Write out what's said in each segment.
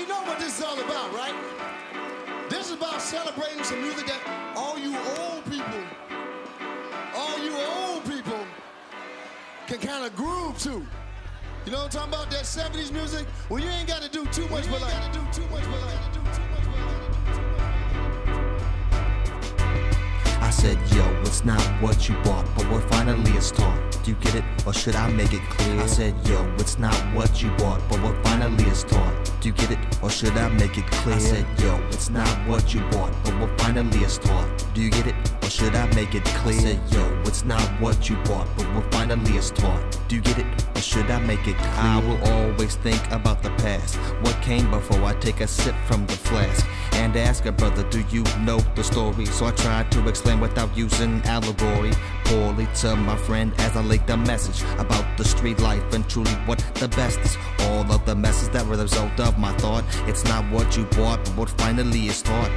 you know what this is all about, right? This is about celebrating some music that all you old people, all you old people can kind of groove to. You know what I'm talking about? That 70s music? Well, you ain't got to do too much, but like, do too much, but like, do too much, but like, I said, yo, it's not what you bought, but what finally is taught. Do you get it, or should I make it clear? I said, yo, it's not what you bought, but what finally is taught. Do you get it, or should I make it clear? I said, yo, it's not what you bought, but what finally is taught. Do you get it, should I make it clear? I said, yo, it's not what you bought, but what finally is taught. Do you get it, or should I make it clear? I will always think about the past, what came before I take a sip from the flask, and ask a brother, do you know the story? So I tried to explain without using allegory poorly to my friend as I leaked a message about the street life and truly what the best is. All of the messes that were the result of my thought. It's not what you bought, but what finally is taught.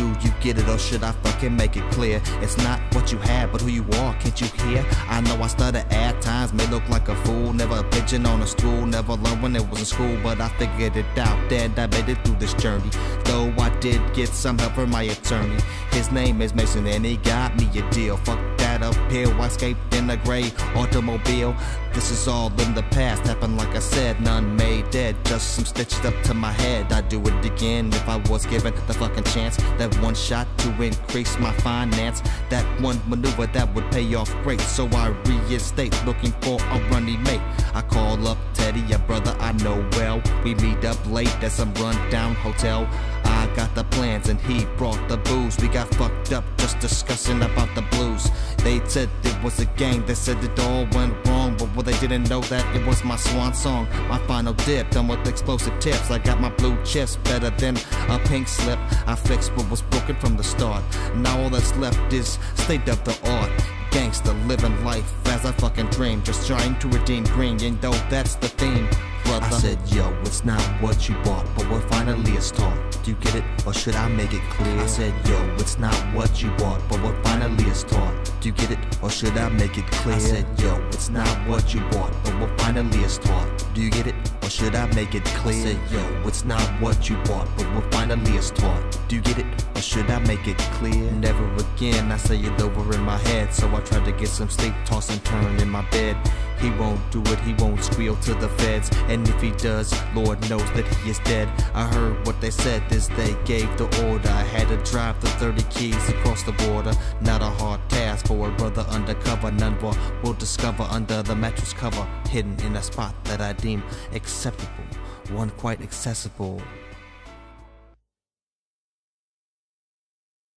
Do you get it or should I fucking make it clear? It's not what you have, but who you are. Can't you hear? I know I stutter at times, may look like a fool. Never a pigeon on a stool, never learned when it was in school, but I figured it out and I made it through this journey. Though I did get some help from my attorney. His name is Mason and he got me a deal. Fuck that uphill, I escaped in a gray automobile. This is all in the past, happened like I said, none made dead. Just some stitched up to my head. I'd do it again if I was given the fucking chance. That one shot to increase my finance. That one maneuver that would pay off great. So I reinstate, looking for a running mate. I call up Teddy, a brother I know well. We meet up late at some rundown hotel. Got the plans and he brought the booze. We got fucked up just discussing about the blues. They said it was a gang, they said it all went wrong. But what they didn't know that it was my swan song. My final dip, done with explosive tips. I got my blue chips better than a pink slip. I fixed what was broken from the start. Now all that's left is state of the art. Gangsta living life as I fucking dream. Just trying to redeem green, you know that's the theme. I said, yo, it's not what you bought, but what finally is taught. Do you get it, or should I make it clear? I said, yo, it's not what you bought, but what finally is taught. Do you get it, or should I make it clear? I said, yo, it's not what you bought, but what finally is taught. Do you get it, or should I make it clear? I said, yo, it's not what you bought, but what finally is taught. Do you get it, or should I make it clear? Never again, I say it over in my head, so I tried to get some sleep, toss and turn in my bed. He won't do it, he won't squeal to the feds. And if he does, Lord knows that he is dead. I heard what they said as they gave the order. I had to drive the 30 keys across the border. Not a hard task for a brother undercover. None but will discover under the mattress cover. Hidden in a spot that I deem acceptable. One quite accessible.